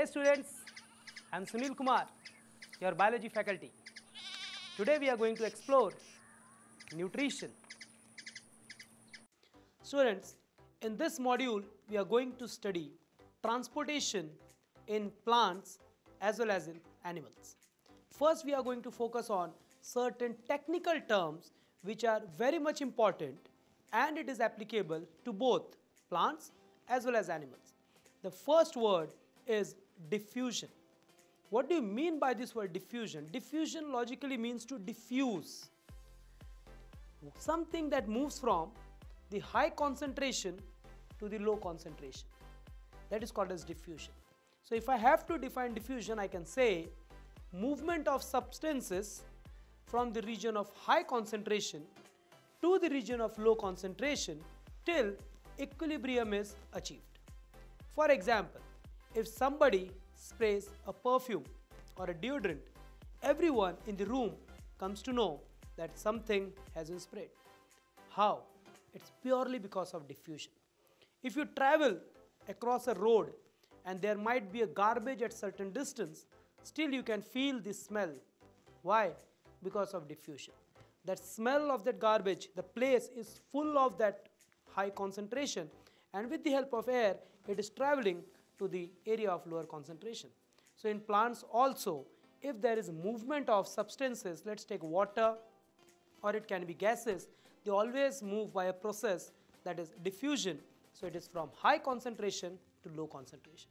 students, I am Sunil Kumar, your biology faculty. Today we are going to explore nutrition. Students, in this module we are going to study transportation in plants as well as in animals. First we are going to focus on certain technical terms which are very much important and it is applicable to both plants as well as animals. The first word is diffusion. What do you mean by this word diffusion? Diffusion logically means to diffuse. Something that moves from the high concentration to the low concentration. That is called as diffusion. So if I have to define diffusion, I can say movement of substances from the region of high concentration to the region of low concentration till equilibrium is achieved. For example, if somebody sprays a perfume or a deodorant, everyone in the room comes to know that something has been sprayed. How? It's purely because of diffusion. If you travel across a road and there might be a garbage at certain distance, still you can feel the smell. Why? Because of diffusion. That smell of that garbage, the place is full of that high concentration and with the help of air, it is traveling to the area of lower concentration. So in plants also, if there is movement of substances, let's take water or it can be gases, they always move by a process that is diffusion. So it is from high concentration to low concentration.